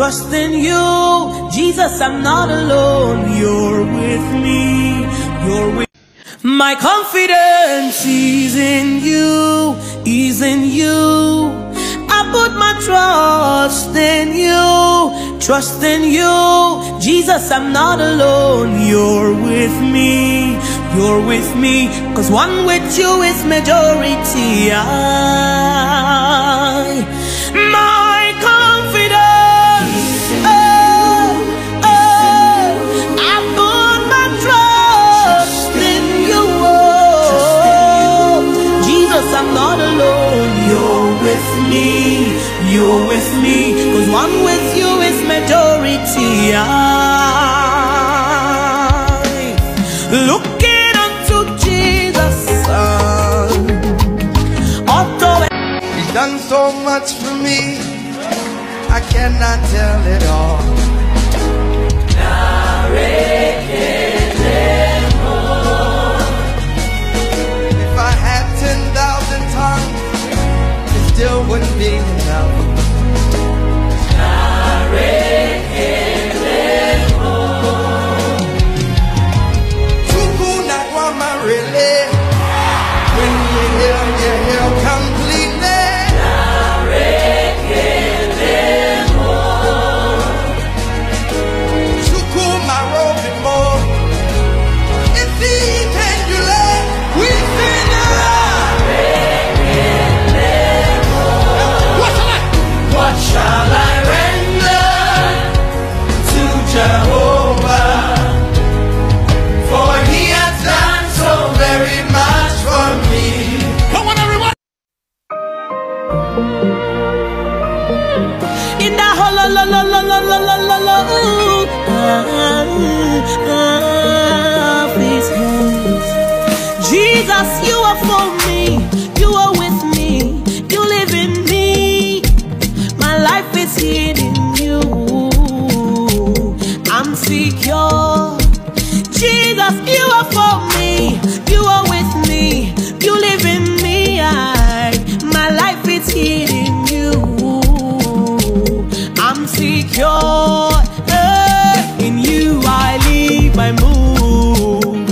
trust in you. Jesus, I'm not alone. You're with me. You're with my confidence is in you, is in you. I put my trust in you, trust in you. Jesus, I'm not alone. You're with me, you're with me. Cause one with you is majority. I, my with me Cause one with you is majority. I Looking unto Jesus uh, Although He's done so much for me I cannot tell it all.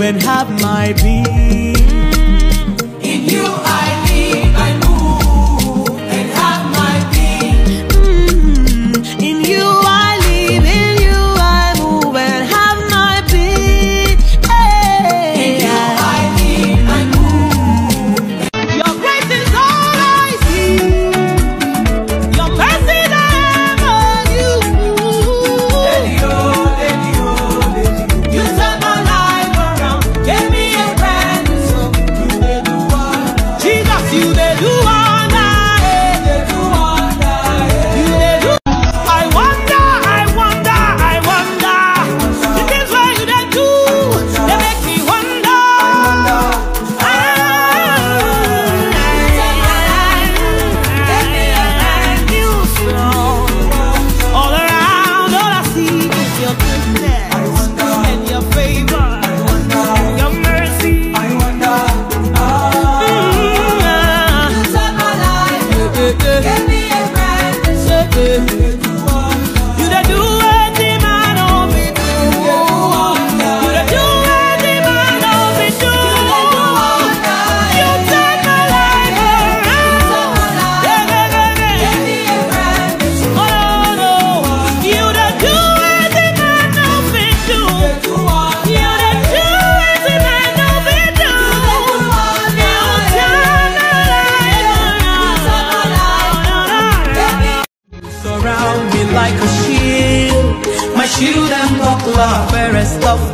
and have my peace.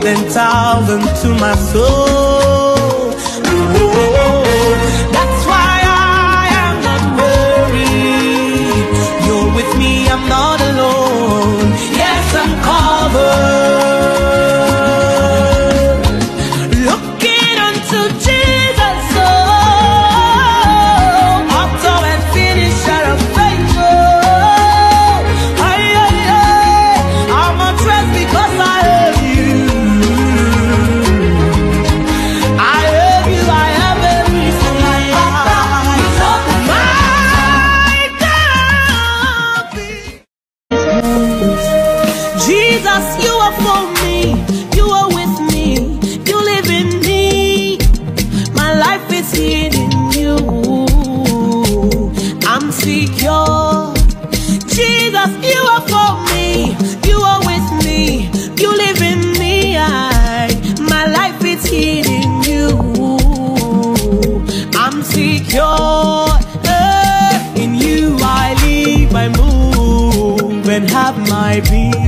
then tell them to my soul. secure. Jesus, you are for me, you are with me, you live in me. I, my life is hidden in you. I'm secure uh, in you. I live, I move, and have my being.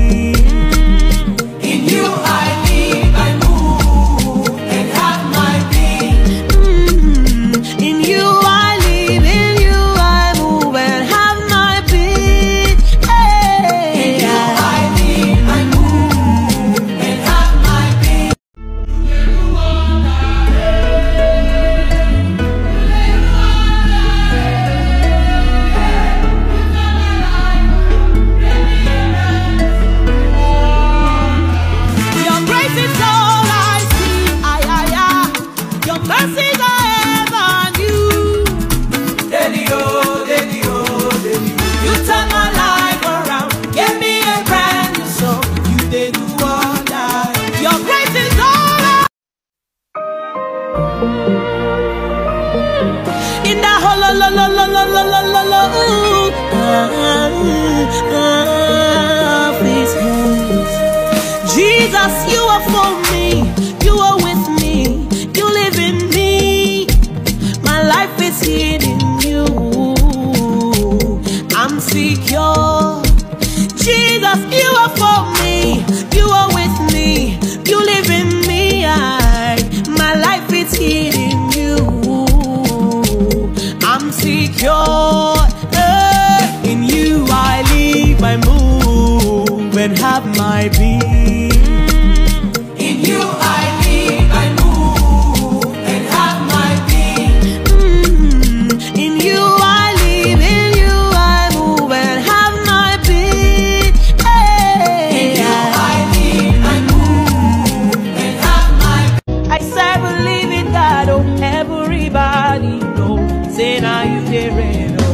la la la have my being. In you I live, I move, and have my being. Mm-hmm. In you I live, in you I move, and have my being. Hey. In you I live, I move, and have my. I said, believe oh, everybody knows. say now you dare